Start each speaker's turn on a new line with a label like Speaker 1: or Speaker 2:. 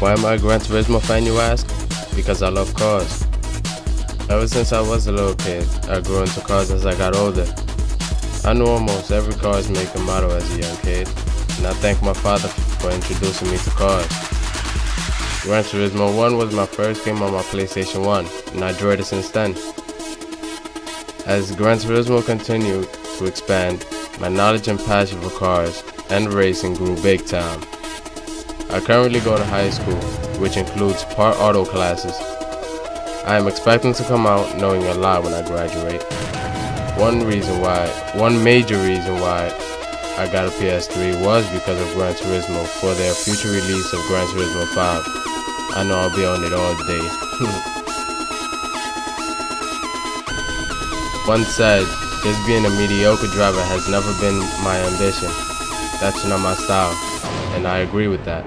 Speaker 1: Why am I Gran Turismo fan, you ask? Because I love cars. Ever since I was a little kid, I grew into cars as I got older. I knew almost every car's make and model as a young kid, and I thank my father for introducing me to cars. Gran Turismo 1 was my first game on my PlayStation 1, and I enjoyed it since then. As Gran Turismo continued to expand, my knowledge and passion for cars and racing grew big time. I currently go to high school, which includes part auto classes. I am expecting to come out knowing a lot when I graduate. One reason why, one major reason why I got a PS3 was because of Gran Turismo for their future release of Gran Turismo 5. I know I'll be on it all day. One said, just being a mediocre driver has never been my ambition. That's not my style, and I agree with that.